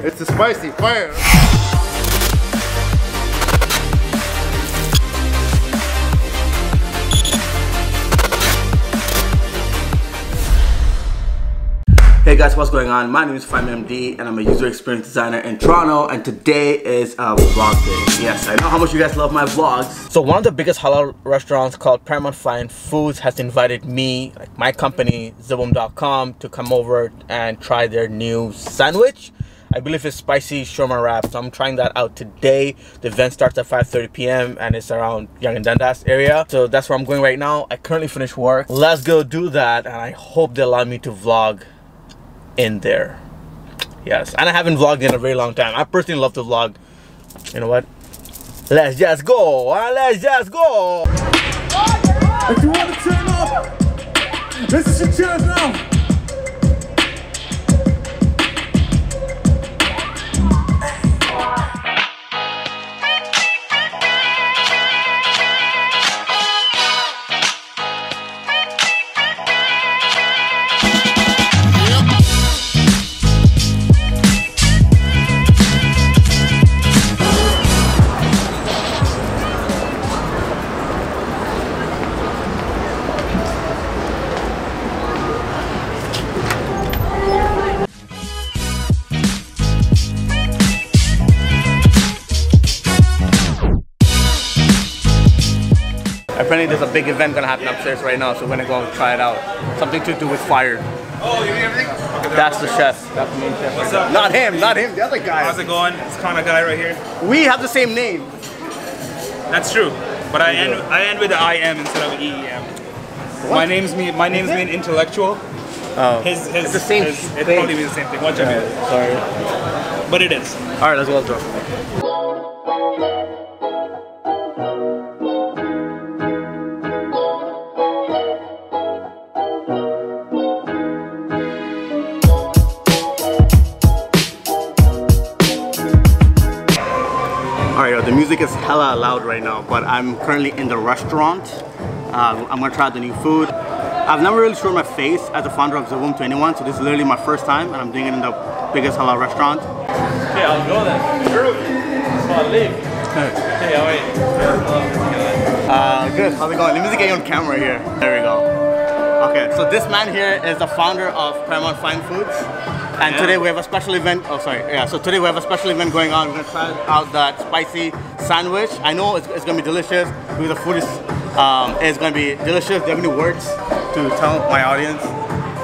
It's a spicy fire. Hey guys, what's going on? My name is Fahim MD and I'm a user experience designer in Toronto and today is a vlog day. Yes, I know how much you guys love my vlogs. So one of the biggest halal restaurants called Paramount Fine Foods has invited me, like my company, Zhaboom.com, to come over and try their new sandwich. I believe it's spicy shawarma wrap, so I'm trying that out today. The event starts at 5.30 p.m. and it's around Yonge and Dundas area. So that's where I'm going right now. I currently finished work. Let's go do that and I hope they allow me to vlog in there. Yes, and I haven't vlogged in a very long time. I personally love to vlog. You know what? Let's just go. Uh, let's just go. If you want to turn up, this is your chance now. Apparently there's a big event gonna happen upstairs right now, so we're gonna go and try it out. Something to do with fire. Oh, you need everything? That's the chef. That's the main chef. What's up? Not him, not him, the other guy. How's it going? It's kind of guy right here. We have the same name. That's true. But I end, I end with the I am instead of EEM. My name's me. My name's mean intellectual. Oh. His, his, It's the same his, it probably means the same thing. Watch out. Sorry. But it is. Alright, let's go, let's go. The music is hella loud right now, but I'm currently in the restaurant. Uh, I'm gonna try the new food. I've never really shown my face as a founder of Zhaboom to anyone, so this is literally my first time, and I'm doing it in the biggest halal restaurant. Okay, I'll go then. So I'll leave. Hey, I'll wait. Uh, good. How's it going? Let me just get you on camera here. There we go. Okay, so this man here is the founder of Paramount Fine Foods. And today we have a special event. Oh, sorry. Yeah, so today we have a special event going on. We're gonna try out that spicy sandwich. I know it's, it's gonna be delicious because the food is um, is gonna be delicious. Do you have any words to tell my audience?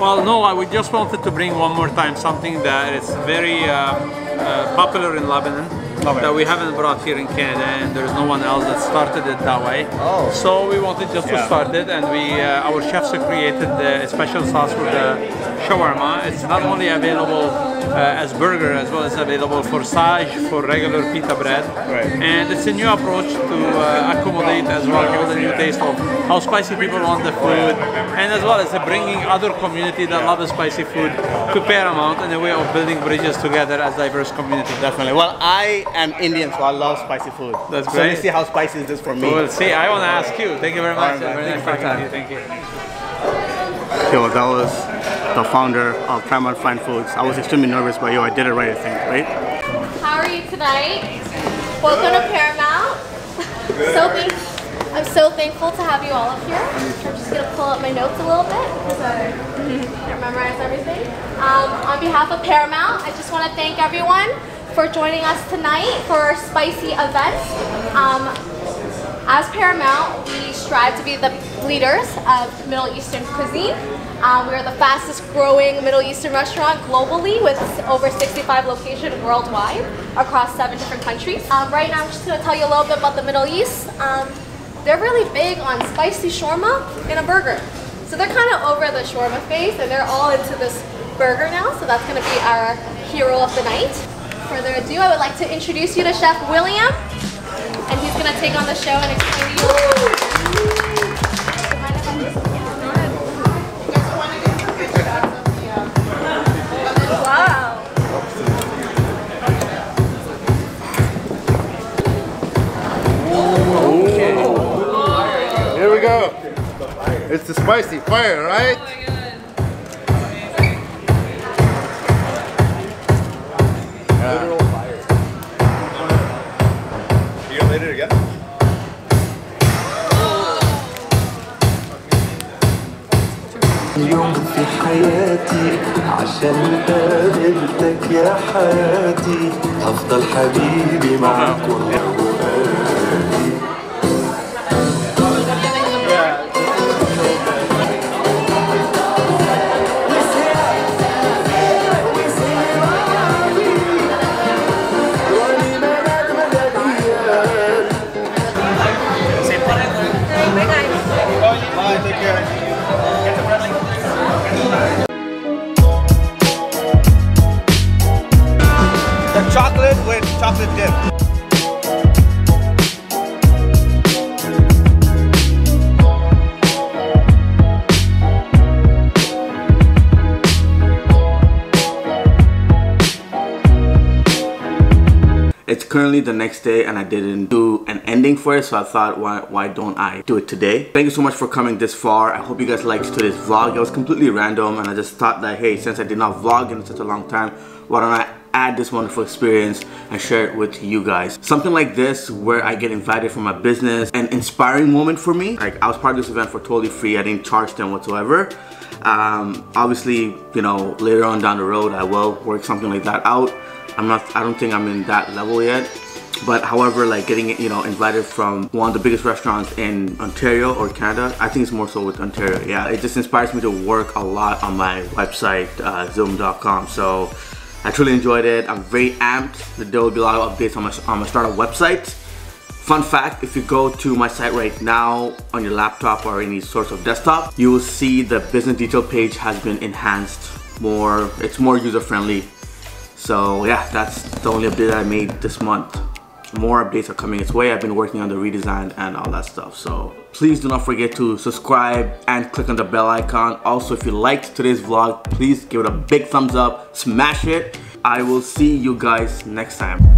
Well, no, I we just wanted to bring one more time something that is very uh, uh, popular in Lebanon Okay. that we haven't brought here in Canada, and there's no one else that started it that way. Oh. So we wanted just Yeah. to start it, and we uh, our chefs have created a special sauce for the shawarma. It's not only available uh, as burger, as well as available for saj, for regular pita bread. Right. And it's a new approach to uh, accommodate as well all the new taste of how spicy people want the food, and as well as uh, bringing other community that love the spicy food to Paramount in a way of building bridges together as diverse community. Definitely. Well, I am Indian, so I love spicy food. That's So let's see how spicy is this for me. We'll see. I want to ask you. Thank you very much. All right, man. Very nice Thank you for talking to you. Thank you. Okay, well, that was the founder of Paramount Fine Foods. I was extremely nervous, but yo, I did it right, I think, right? How are you tonight? Welcome to Paramount. so thank, I'm so thankful to have you all up here. I'm just gonna pull up my notes a little bit because I can't memorize everything. Um, on behalf of Paramount, I just want to thank everyone for joining us tonight for our spicy event. Um, as Paramount, we strive to be the leaders of Middle Eastern cuisine. Um, we are the fastest growing Middle Eastern restaurant globally with over 65 locations worldwide across seven different countries. Um, right now, I'm just going to tell you a little bit about the Middle East. Um, they're really big on spicy shawarma in a burger. So they're kind of over the shawarma phase and they're all into this burger now. So that's going to be our hero of the night. Further ado, I would like to introduce you to Chef William and he's gonna take on the show and explain to you. Wow. Here we go. It's the spicy fire, right? hit it again. اليوم في حياتي عشان قابلتك يا حياتي هفضل حبيبي معاك chocolate with chocolate dip. It's currently the next day and I didn't do an ending for it so I thought why why don't I do it today. Thank you so much for coming this far. I hope you guys liked today's vlog. It was completely random and I just thought that hey since I did not vlog in such a long time why don't I add this wonderful experience and share it with you guys. Something like this where I get invited for my business, an inspiring moment for me. Like I was part of this event for totally free. I didn't charge them whatsoever. Um, obviously, you know, later on down the road, I will work something like that out. I'm not, I don't think I'm in that level yet. But however, like getting, you know, invited from one of the biggest restaurants in Ontario or Canada, I think it's more so with Ontario. Yeah, it just inspires me to work a lot on my website, uh, Zhaboom.com. So I truly enjoyed it. I'm very amped. That there will be a lot of updates on my, on my startup website. Fun fact, if you go to my site right now on your laptop or any sort of desktop, you will see the business detail page has been enhanced more, it's more user friendly. So yeah, that's the only update I made this month. More updates are coming its way. I've been working on the redesign and all that stuff. So please do not forget to subscribe and click on the bell icon. Also, if you liked today's vlog, please give it a big thumbs up, smash it. I will see you guys next time.